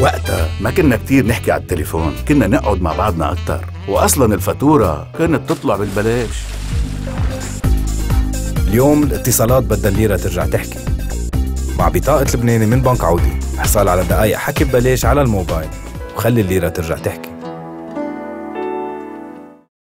وقتها ما كنا كتير نحكي على التليفون كنا نقعد مع بعضنا أكتر. وأصلا الفاتورة كانت تطلع بالبلاش. اليوم الاتصالات بدها الليرة ترجع تحكي. مع بطاقة لبناني من بنك عودي حصل على دقايق حكي ببلاش على الموبايل وخلي الليرة ترجع تحكي.